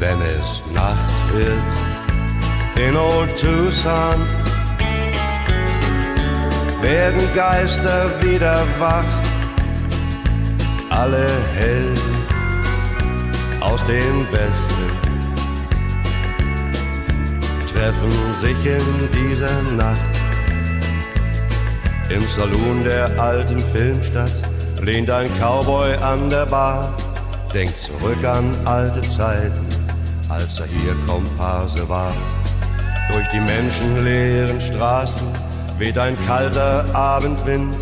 wenn es Nacht wird. In Old Tucson, werden Geister wieder wach, alle Helden aus dem Westen treffen sich in dieser Nacht. Im Saloon der alten Filmstadt lehnt ein Cowboy an der Bar, denkt zurück an alte Zeiten, als er hier Komparse war. Durch die menschenleeren Straßen weht ein kalter Abendwind,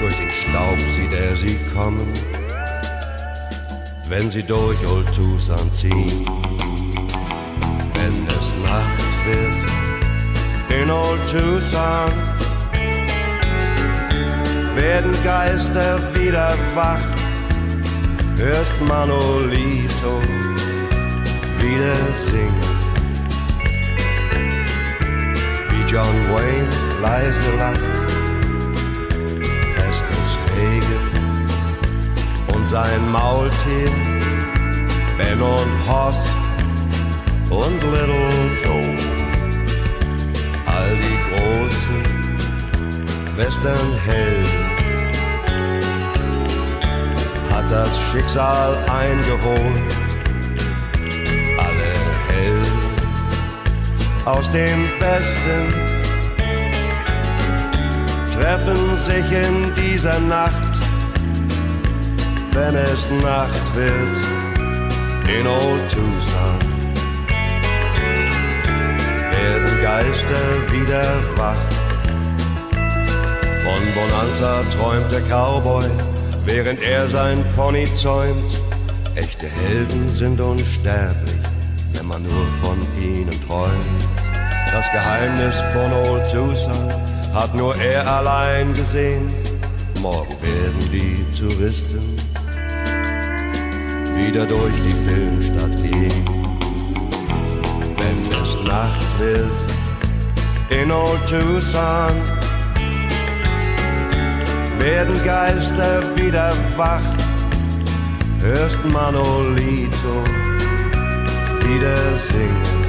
durch den Staub sieht er sie kommen, wenn sie durch Old Tucson ziehen. Wenn es Nacht wird in Old Tucson, werden Geister wieder wach, hörst Manolito leise lacht, Festus Hegel und sein Maultier, Ben und Hoss und Little Joe. All die großen Westernhelden hat das Schicksal eingeholt. Alle Helden aus dem Westen treffen sich in dieser Nacht, wenn es Nacht wird in Old Tucson. Werden Geister wieder wach. Von Bonanza träumt der Cowboy während er sein Pony zäumt. Echte Helden sind unsterblich, wenn man nur von ihnen träumt. Das Geheimnis von Old Tucson hat nur er allein gesehen. Morgen werden die Touristen wieder durch die Filmstadt gehen. Wenn es Nacht wird in Old Tucson, werden Geister wieder wach. Hörst Manolito wieder singen.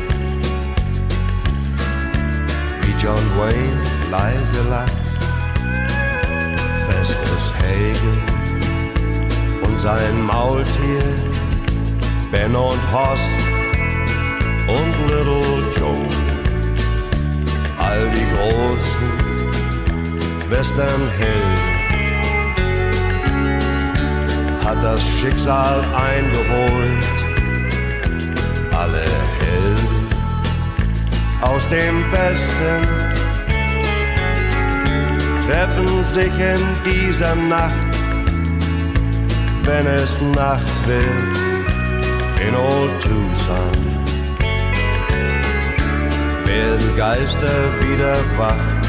Wie John Wayne leise lacht. Festus Hagel und sein Maultier. Ben und Hoss und Little Joe. All die großen Westernhelden hat das Schicksal eingeholt. Alle Helden aus dem Westen treffen sich in dieser Nacht, wenn es Nacht wird in Old Tucson. Werden Geister wieder wach